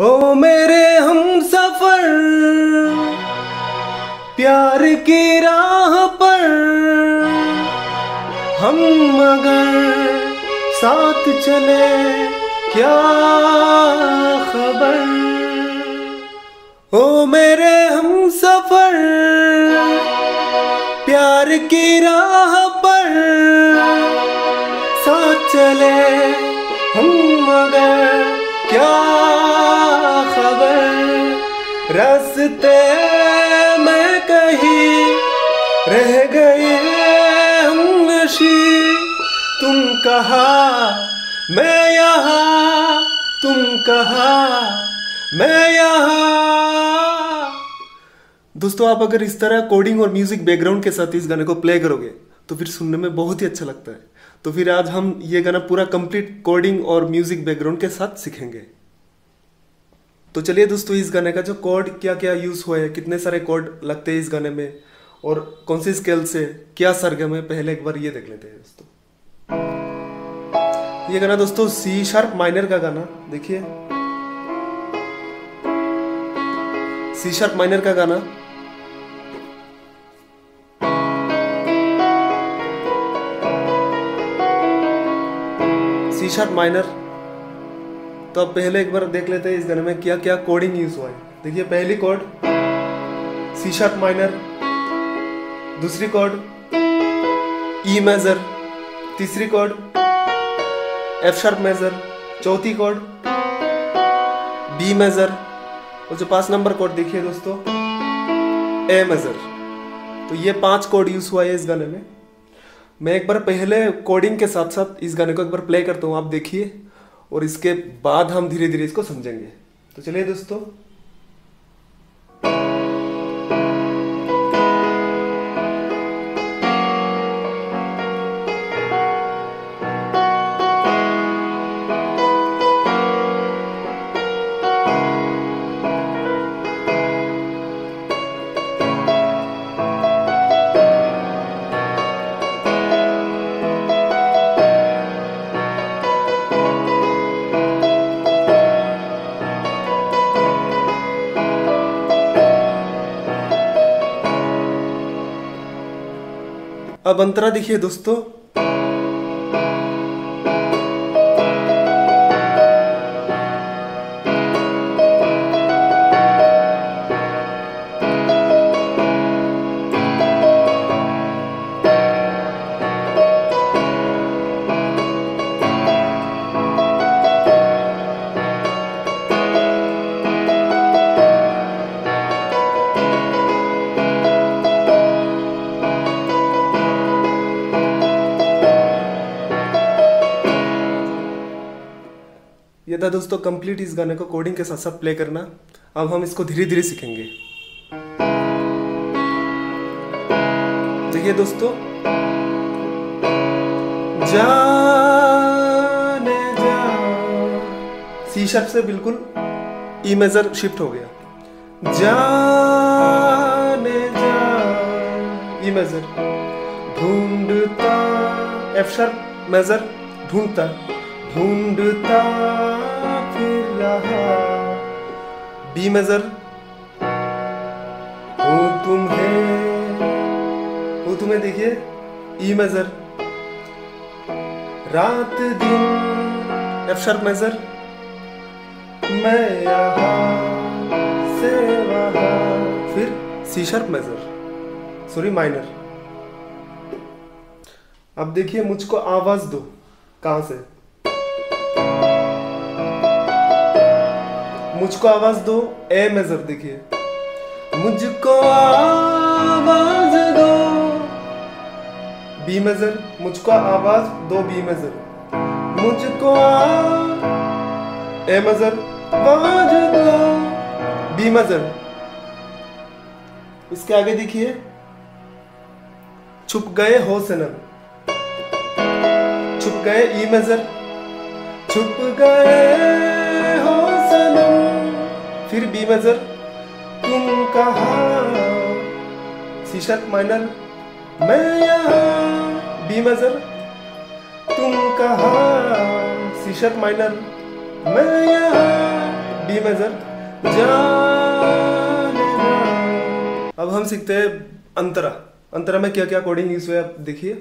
ओ मेरे हम सफ़र, प्यार की राह पर। हम मगर साथ चले, क्या खबर? ओ मेरे हम सफ़र, प्यार की राह पर। साथ चले हम मगर रास्ते में कहीं रह गए हम नशी। तुम कहा, मैं यहाँ? तुम कहा, मैं यहाँ? दोस्तों, आप अगर इस तरह कोडिंग और म्यूज़िक बैकग्राउंड के साथ इस गाने को प्ले करोगे तो फिर सुनने में बहुत ही अच्छा लगता है। तो फिर आज हम ये गाना पूरा कंप्लीट कोडिंग और म्यूज़िक बैकग्राउंड के साथ सीखेंगे। तो चलिए दोस्तों, इस गाने का जो कोड क्या क्या यूज़ हुआ है, कितने सारे कोड लगते हैं इस गाने में, और कौन सी स्केल से क्या सरगम है पहले एक बार ये देख लेते हैं दोस्तों। ये गाना दोस्तों सी शार्प माइनर का गाना, देखिए। सी शार्प माइनर का गाना। सी शार्प माइनर तो अब पहले एक बार देख लेते हैं इस गाने में क्या क्या कोडिंग यूज़ हुआ है। देखिए, पहली कोड सी शार्प माइनर दूसरी कोड ई मेजर तीसरी कोड एफ़ शार्प मेजर चौथी कोड बी मेजर और जो पाँच नंबर कोड देखिए दोस्तों ए मेजर तो ये पाँच कोड यूज़ हुआ है इस गाने में। मैं एक बार पहले कोडिंग के साथ साथ इस गाने को एक बार प्ले करता हूँ, आप देखिए। और इसके बाद हम धीरे धीरे इसको समझेंगे। तो चलिए दोस्तों अब अंतरा देखिए दोस्तों। था दोस्तों कंप्लीट इस गाने को कोडिंग के साथ साथ प्ले करना। अब हम इसको धीरे धीरे सीखेंगे देखिए दोस्तों, जाने जा। सी शार्प से बिल्कुल ई मेजर शिफ्ट हो गया। जाने जा। ई मेजर ढूंढता एफ़ शार्प मेजर ढूंढता। ढूंढता बी मेजर। हो तुम्हें हो तुम्हें देखिए। E major. रात दिन एफ़ शार्प मेजर मैं से फिर C sharp major sorry minor अब देखिए मुझको आवाज़ दो। कहाँ से? मुझको आवाज़ दो। ए मेजर देखिए। मुझको आवाज़ दो। B, major. मुझको आवाज़ दो, बी, मेजर। मुझको ए, मेजर। आवाज़ दो। B, major. इसके आगे देखिए। छुप गए हो, सनम। छुप गए ई, मेजर। छुप गए फिर बी मेजर तुम कहा? शार्प माइनर मैं यहाँ। मेजर तुम कहा? शार्प माइनर मैं यहाँ। बी मेजर जाने अब हम सीखते हैं अंतरा। अंतरा में क्या क्या कोडिंग यूज़ हुआ आप देखिए।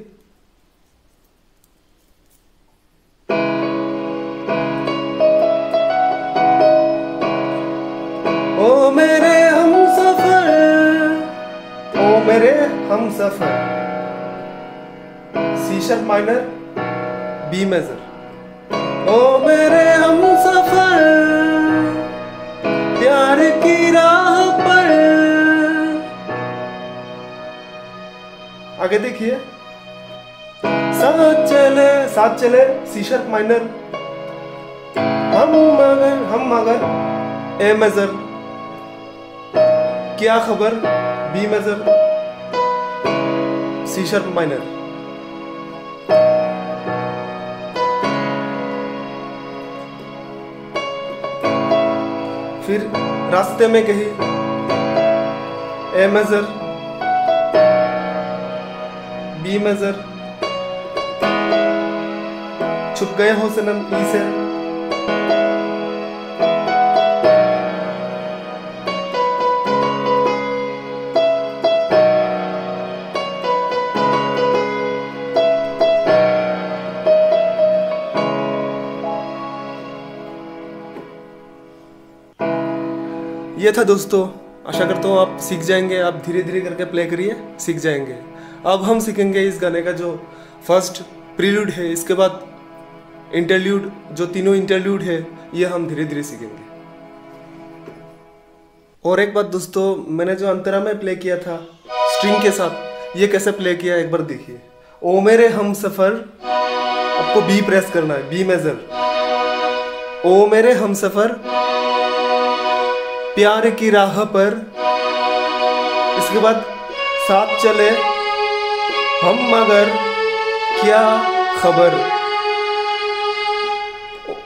हम सफ़र C sharp minor B major ओ मेरे हम सफ़र प्यार की राह पर। आगे देखिए। साथ चले साथ चले सी शार्प माइनर हम मगर हम मगर ए मेजर क्या खबर? B major C sharp minor फिर रास्ते में कही, ए मेजर, बी मेजर, छुप गए हो सनम ई से। ये था दोस्तों, आशा करता हूँ आप सीख जाएँगे, आप धीरे धीरे करके प्ले करिए, सीख जाएँगे। अब हम सीखेंगे इस गाने का जो फ़र्स्ट प्रील्यूड है, इसके बाद इंटरल्यूड जो तीनों इंटरल्यूड है, ये हम धीरे धीरे सीखेंगे। और एक बात दोस्तों, मैंने जो अंतरा में प्ले किया था स्ट्रिंग के साथ, ये कैसे प्ले किया, एक बार देखिए। ओ मेरे हम सफ़र, आपको बी प्रेस करना है बी मेजर ओ मेरे हम सफ़र प्यार की राह पर। इसके बाद साथ चले। हम मगर क्या खबर?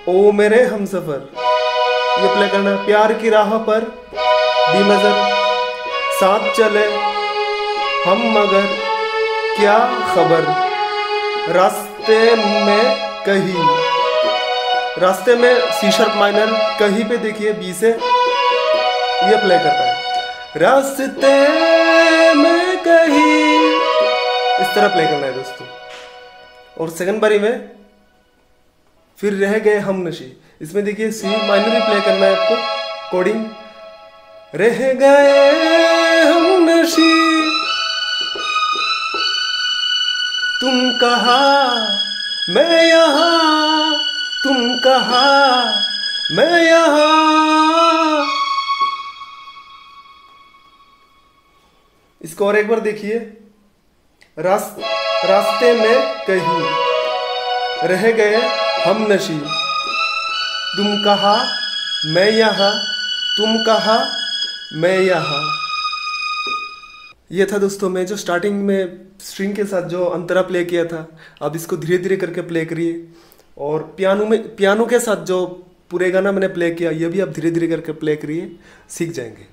ओ मेरे हम सफ़र ये प्ले करना प्यार की राह पर बी मजर साथ चले। हम मगर क्या खबर? रास्ते में कहीं, रास्ते में सी शार्प माइनर कहीं पे देखिए बी से। ये प्ले करता है रास्ते में कहीं इस तरह प्ले करना है दोस्तों। और सेकंड बारी में फिर रह गए हम नशी। इसमें देखिए सी माइनर प्ले करना है आपको। कोडिंग रह गए हम नशी। तुम कहा? मैं यहाँ। तुम कहा? मैं यहाँ। इसको और एक बार देखिए। रास, रास्ते में कहीं रह गए हम नशी तुम कहा मैं यहाँ। तुम कहा मैं यहाँ। ये था दोस्तों मैं जो स्टार्टिंग में स्ट्रिंग के साथ जो अंतरा प्ले किया था अब इसको धीरे धीरे करके प्ले करिए। और पियानो में पियानो के साथ जो पूरे गाना मैंने प्ले किया ये भी आप धीरे धीरे करके प्ले करिए सीख जाएँगे।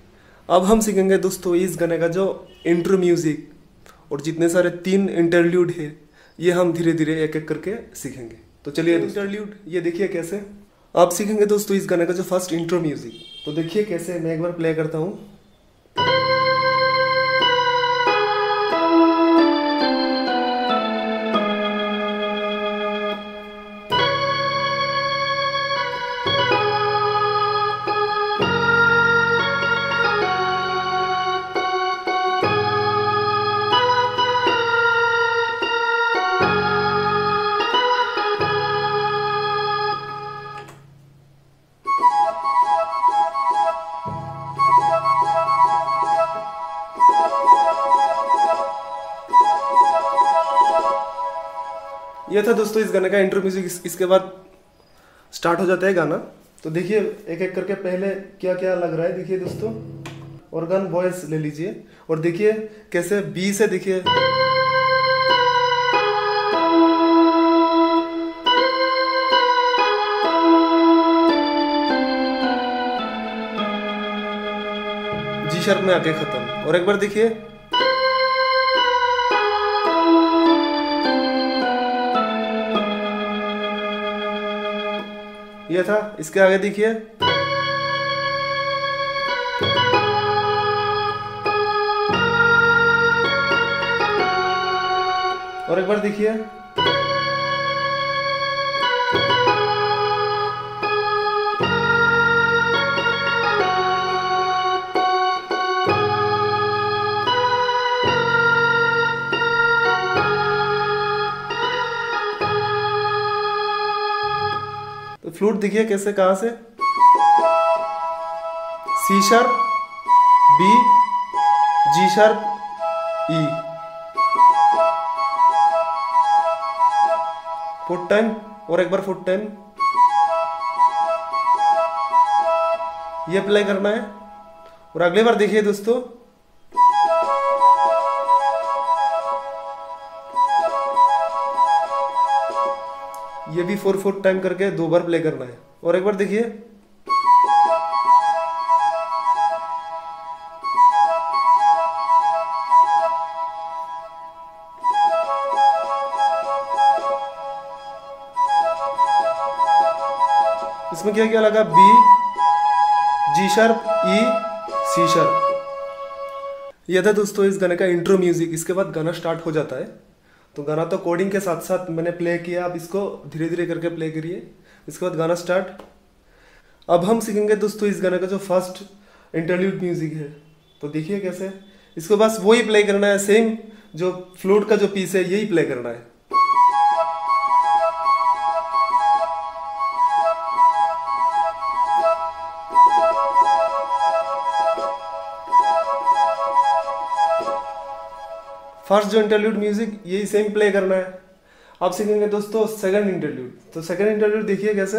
अब हम सीखेंगे दोस्तों इस गाने का जो इंट्रो म्यूज़िक और जितने सारे तीन इंटरल्यूड है ये हम धीरे धीरे एक एक करके सीखेंगे। तो चलिए इंटरल्यूड ये देखिए कैसे। आप सीखेंगे दोस्तों इस गाने का जो फ़र्स्ट इंट्रो म्यूज़िक तो देखिए कैसे मैं एक बार प्ले करता हूँ। ये था दोस्तों इस गाने का इंट्रो म्यूज़िक इस, इसके बाद स्टार्ट हो जाता है गाना। तो देखिए एक एक करके पहले क्या क्या लग रहा है देखिए दोस्तों। ऑर्गन वॉइस ले लीजिए। और देखिए कैसे बी से देखिए। जी शर्प में आके खत्म। और एक बार देखिए। ये था इसके आगे देखिए। और एक बार देखिए। फ्लूट देखिए कैसे, कहाँ से? C sharp B G sharp E foot time और एक बार फुट टाइम ये अप्लाई करना है। और अगली बार देखिए दोस्तों ये भी फोर फोर टाइम करके दो बार प्ले करना है। और एक बार देखिए। इसमें क्या क्या लगा? B G sharp E C sharp यह था दोस्तों इस गाने का इंट्रो म्यूज़िक इसके बाद गाना स्टार्ट हो जाता है। तो गाना तो कोडिंग के साथ साथ मैंने प्ले किया, अब इसको धीरे धीरे करके प्ले करिए। इसके बाद गाना स्टार्ट अब हम सीखेंगे दोस्तों इस गाने का जो फ़र्स्ट इंटरल्यूड म्यूज़िक है। तो देखिए कैसे। इसको बस वही प्ले करना है सेम जो फ्लूट का जो पीस है, यही प्ले करना है। फ़र्स्ट जो इंटरल्यूड म्यूज़िक यही सेम प्ले करना है। अब सीखेंगे दोस्तों सेकंड इंटरल्यूड तो सेकंड इंटरल्यूड देखिए कैसे।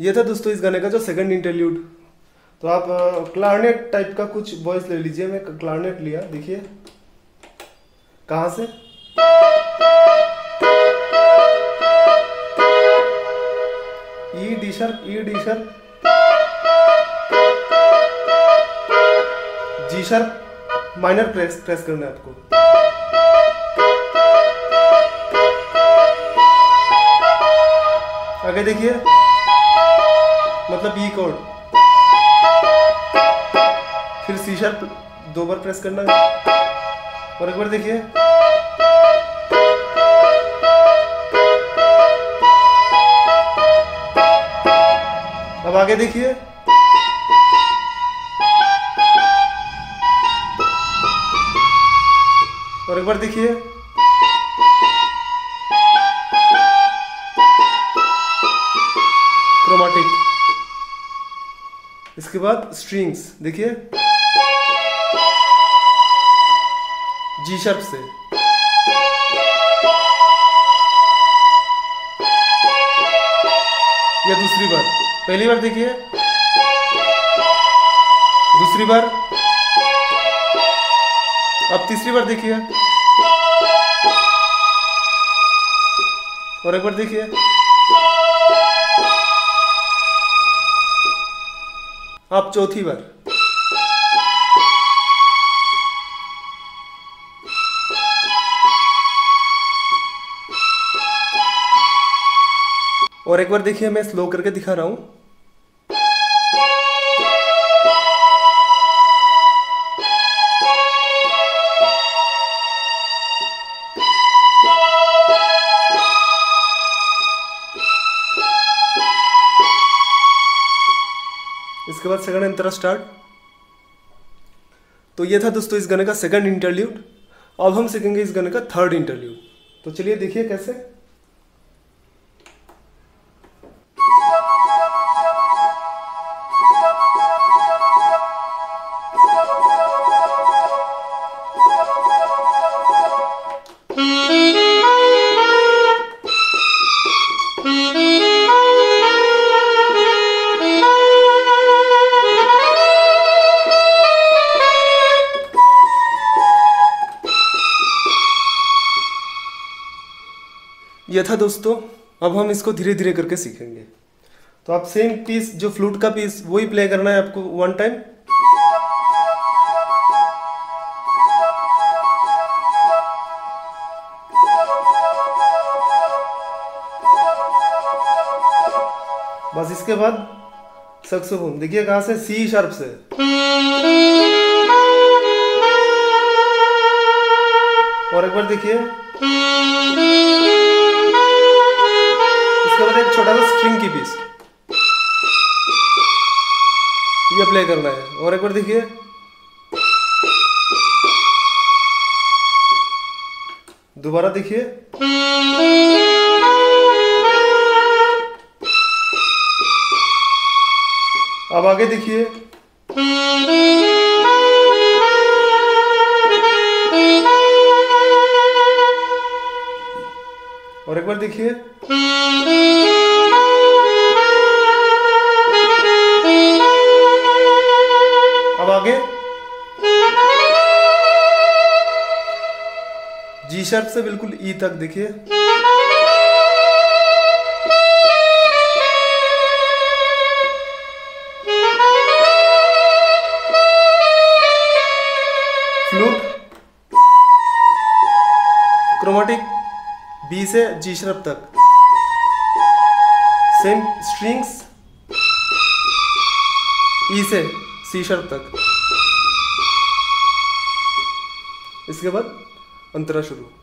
ये था दोस्तों इस गाने का जो सेकंड इंटरल्यूड तो आप क्लारनेट टाइप का कुछ वॉइस ले लीजिए, मैं क्लारनेट लिया, देखिए। कहाँ से? E D E D G sharp minor press press करना है आपको। आगे देखिए। मतलब ई कोड फिर सी शार्प दो बार प्रेस करना। और एक बार देखिए। अब आगे देखिए। और एक बार देखिए। क्रोमाटिक इसके बाद स्ट्रिंग्स देखिए। जी शर्प से। या दूसरी बार। पहली बार देखिए। दूसरी बार। अब तीसरी बार देखिए। और एक बार देखिए। अब चौथी बार। और एक बार देखिए, मैं स्लो करके दिखा रहा हूँ। इसके बाद सेकंड अंतरा स्टार्ट तो ये था दोस्तों इस गाने का सेकंड इंटरल्यूड अब हम सीखेंगे इस गाने का थर्ड इंटरल्यूड तो चलिए देखिए कैसे यह था दोस्तों, अब हम इसको धीरे धीरे करके सीखेंगे। तो आप सेम पीस जो फ्लूट का पीस वही प्ले करना है आपको वन टाइम बस इसके बाद सक्सोफोन देखिए कहाँ से सी शार्प से। और एक बार देखिए। छोटा सा स्ट्रिंग की पीस ये अप्लाई करना है। और एक बार देखिए। दोबारा देखिए। अब आगे देखिए। और एक बार देखिए। शर्प से बिल्कुल ई तक, देखिए। फ्लूट क्रोमेटिक बी से जी शर्प तक। सेम स्ट्रिंग्स ई से सी शर्प तक। इसके बाद अंतरा शुरू।